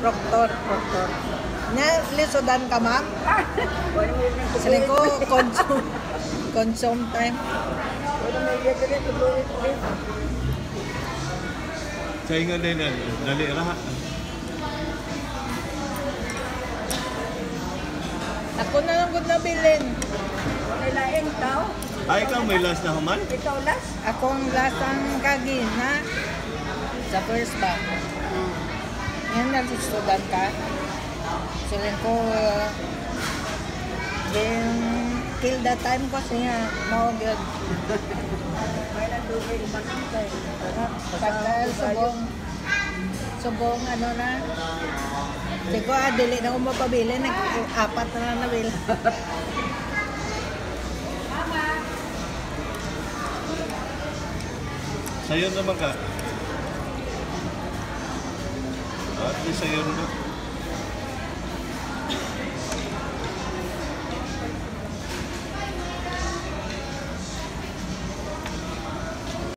Proctor, Proctor. Nya, lisodan ka, ma'am? Sila ko, consume, consume time. Sa ingon din. Dali raha. Ako na lang gud nabilin. Nilain tao. Ay, ikaw may last na human? Ikaw las. Akong lasang kagin, ha? Sa first bank. Yan na lisodan ka. Sila ko, then, till the time. May nandugay umanin tayo. Pagka subong, subong ano na, Sige ah, dili na ko mapabili. Nag-apat na lang nabili. Sayo naman ka. At least sayo na.